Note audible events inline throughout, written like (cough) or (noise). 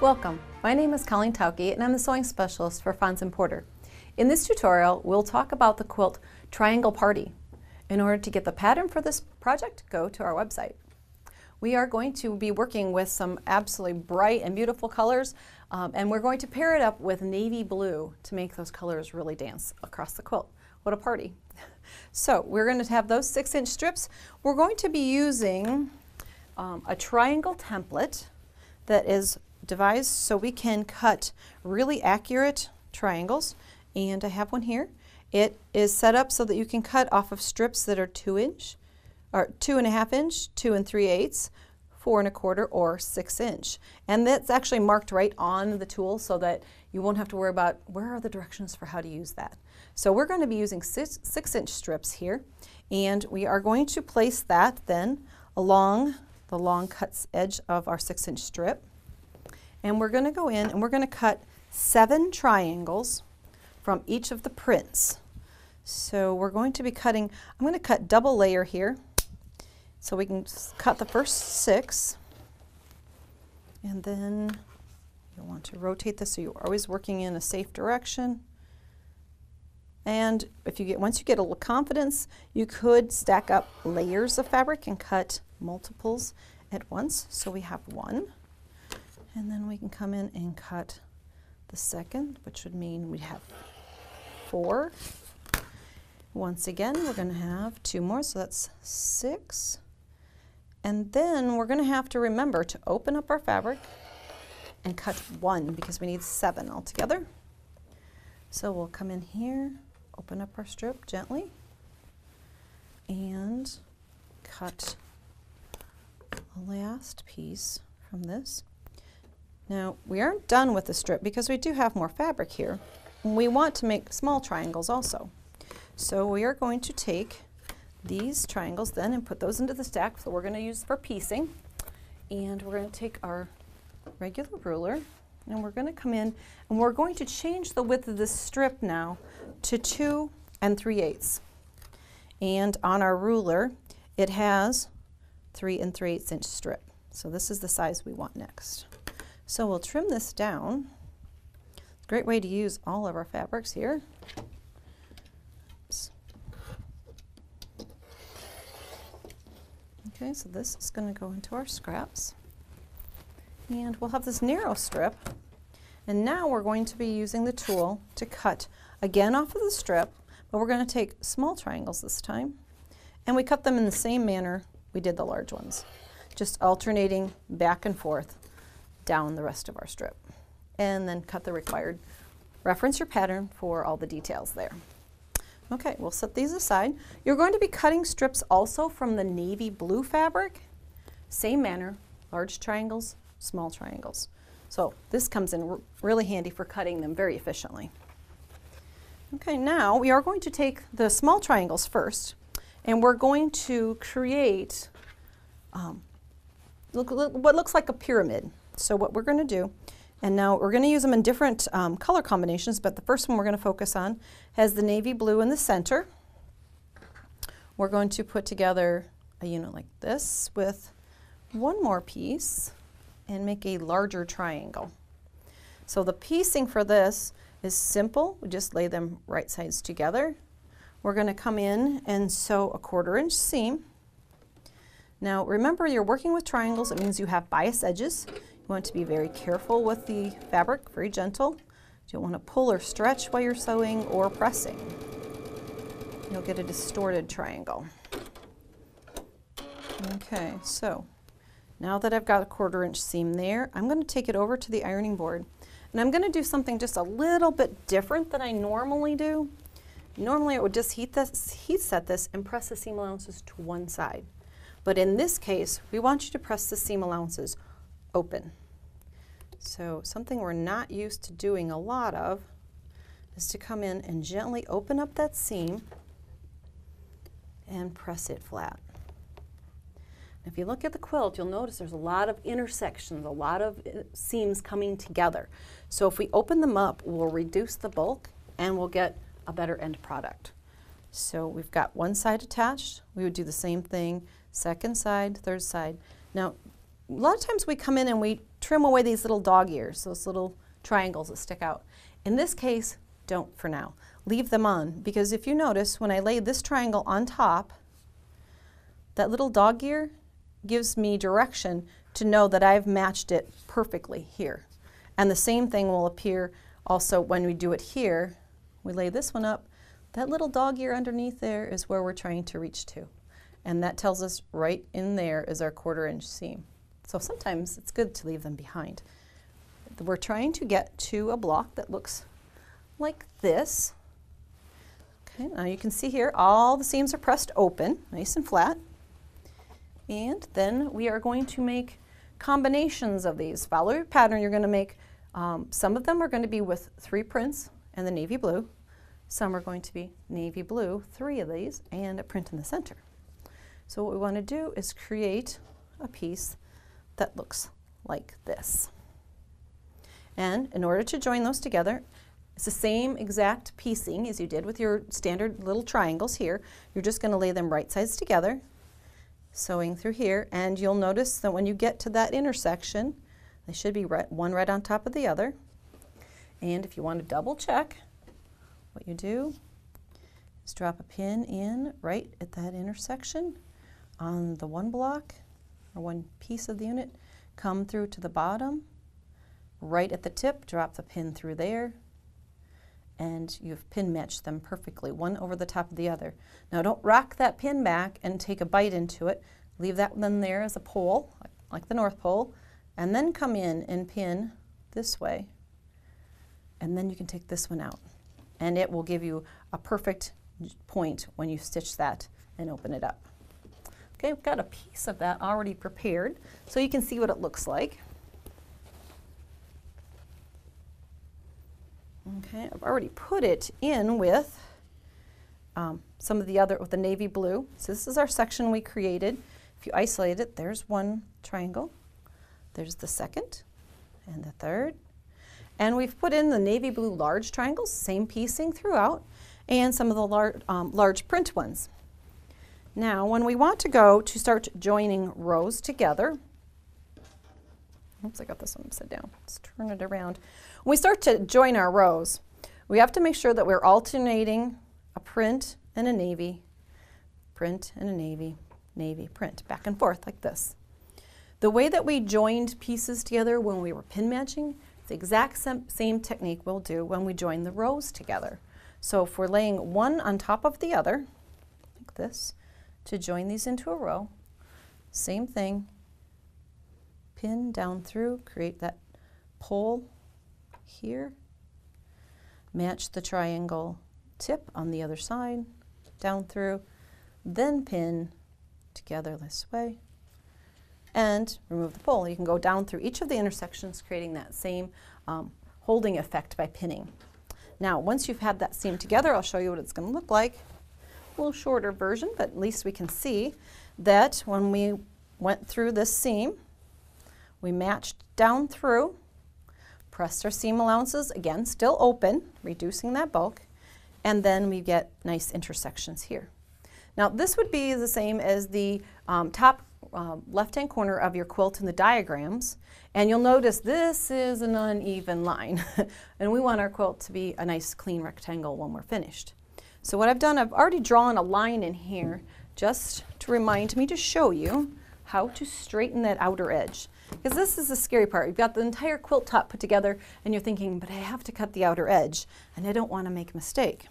Welcome. My name is Colleen Tauke and I'm the sewing specialist for and Porter. In this tutorial, we'll talk about the quilt Triangle Party. In order to get the pattern for this project, go to our website. We are going to be working with some absolutely bright and beautiful colors um, and we're going to pair it up with navy blue to make those colors really dance across the quilt. What a party. (laughs) So we're going to have those six inch strips. We're going to be using um, a triangle template that is devised so we can cut really accurate triangles. And I have one here. It is set up so that you can cut off of strips that are two inch, or two and a half inch, two and three eighths, four and a quarter, or six inch. And that's actually marked right on the tool so that you won't have to worry about where are the directions for how to use that. So we're going to be using six, six inch strips here, and we are going to place that then along the long cut edge of our six inch strip. And we're going to go in and we're going to cut seven triangles from each of the prints. So we're going to be cutting, I'm going to cut double layer here. So we can cut the first six. And then you'll want to rotate this so you're always working in a safe direction. And if you get once you get a little confidence, you could stack up layers of fabric and cut multiples at once. So we have one. And then we can come in and cut the second, which would mean we have four. Once again, we're going to have two more, so that's six. And then we're going to have to remember to open up our fabric and cut one because we need seven altogether. So we'll come in here, open up our strip gently, and cut the last piece from this. Now, we aren't done with the strip because we do have more fabric here. We want to make small triangles also. So we are going to take these triangles then and put those into the stack that we're going to use for piecing. And we're going to take our regular ruler and we're going to come in and we're going to change the width of this strip now to 2 and 3 eighths. And on our ruler, it has 3 and 3 eighths inch strip. So this is the size we want next. So we'll trim this down. Great way to use all of our fabrics here. Oops. Okay, so this is going to go into our scraps. And we'll have this narrow strip. And now we're going to be using the tool to cut again off of the strip, but we're going to take small triangles this time. And we cut them in the same manner we did the large ones, just alternating back and forth down the rest of our strip. And then cut the required, reference your pattern for all the details there. Okay, we'll set these aside. You're going to be cutting strips also from the navy blue fabric. Same manner, large triangles, small triangles. So this comes in really handy for cutting them very efficiently. Okay, now we are going to take the small triangles first and we're going to create um, look, look, what looks like a pyramid. So what we're going to do, and now we're going to use them in different um, color combinations, but the first one we're going to focus on has the navy blue in the center. We're going to put together a unit like this with one more piece and make a larger triangle. So the piecing for this is simple. We just lay them right sides together. We're going to come in and sew a quarter inch seam. Now remember you're working with triangles, it means you have bias edges. Want to be very careful with the fabric, very gentle. You don't want to pull or stretch while you're sewing or pressing. You'll get a distorted triangle. Okay, so now that I've got a quarter inch seam there, I'm going to take it over to the ironing board. And I'm going to do something just a little bit different than I normally do. Normally I would just heat, this, heat set this and press the seam allowances to one side. But in this case, we want you to press the seam allowances open. So something we're not used to doing a lot of is to come in and gently open up that seam and press it flat. If you look at the quilt, you'll notice there's a lot of intersections, a lot of uh, seams coming together. So if we open them up, we'll reduce the bulk and we'll get a better end product. So we've got one side attached. We would do the same thing, second side, third side. Now, a lot of times we come in and we trim away these little dog ears, those little triangles that stick out. In this case, don't for now. Leave them on because if you notice when I lay this triangle on top, that little dog ear gives me direction to know that I've matched it perfectly here. And the same thing will appear also when we do it here. We lay this one up, that little dog ear underneath there is where we're trying to reach to. And that tells us right in there is our quarter inch seam. So sometimes it's good to leave them behind. We're trying to get to a block that looks like this. Okay, now you can see here all the seams are pressed open, nice and flat. And then we are going to make combinations of these. Follow your pattern. You're going to make, um, some of them are going to be with three prints and the navy blue. Some are going to be navy blue, three of these, and a print in the center. So what we want to do is create a piece that looks like this. And in order to join those together, it's the same exact piecing as you did with your standard little triangles here. You're just going to lay them right sides together sewing through here and you'll notice that when you get to that intersection they should be right, one right on top of the other and if you want to double check what you do is drop a pin in right at that intersection on the one block or one piece of the unit come through to the bottom right at the tip drop the pin through there and you've pin matched them perfectly, one over the top of the other. Now don't rock that pin back and take a bite into it. Leave that one there as a pole, like the North Pole, and then come in and pin this way. And then you can take this one out. And it will give you a perfect point when you stitch that and open it up. Okay, I've got a piece of that already prepared, so you can see what it looks like. Okay, I've already put it in with um, some of the other, with the navy blue. So this is our section we created. If you isolate it, there's one triangle. There's the second and the third. And we've put in the navy blue large triangles, same piecing throughout, and some of the lar um, large print ones. Now, when we want to go to start joining rows together, oops, I got this one upside down. Let's turn it around. When we start to join our rows, we have to make sure that we're alternating a print and a navy, print and a navy, navy, print, back and forth like this. The way that we joined pieces together when we were pin matching, the exact same technique we'll do when we join the rows together. So if we're laying one on top of the other, like this, to join these into a row, same thing, pin down through, create that pole here. Match the triangle tip on the other side, down through, then pin together this way, and remove the pole. You can go down through each of the intersections, creating that same um, holding effect by pinning. Now, once you've had that seam together, I'll show you what it's going to look like. Little shorter version, but at least we can see that when we went through this seam, we matched down through pressed our seam allowances, again, still open, reducing that bulk, and then we get nice intersections here. Now this would be the same as the um, top um, left-hand corner of your quilt in the diagrams, and you'll notice this is an uneven line, (laughs) and we want our quilt to be a nice clean rectangle when we're finished. So what I've done, I've already drawn a line in here just to remind me to show you how to straighten that outer edge. Because this is the scary part. You've got the entire quilt top put together and you're thinking, but I have to cut the outer edge and I don't want to make a mistake.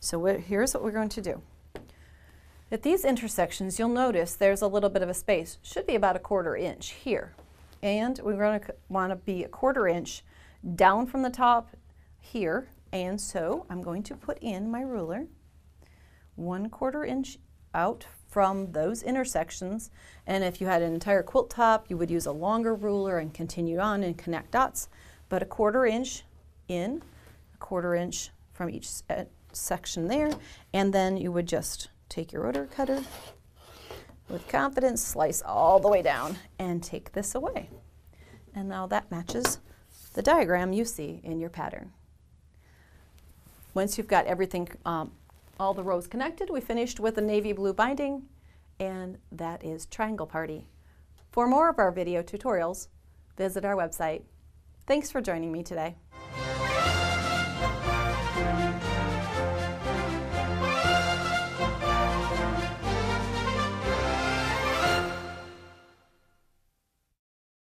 So here's what we're going to do. At these intersections, you'll notice there's a little bit of a space. Should be about a quarter inch here. And we're going to want to be a quarter inch down from the top here. And so I'm going to put in my ruler one quarter inch out from those intersections. And if you had an entire quilt top, you would use a longer ruler and continue on and connect dots. But a quarter inch in, a quarter inch from each uh, section there, and then you would just take your rotary cutter with confidence, slice all the way down, and take this away. And now that matches the diagram you see in your pattern. Once you've got everything um, all the rows connected. We finished with a navy blue binding, and that is Triangle Party. For more of our video tutorials, visit our website. Thanks for joining me today.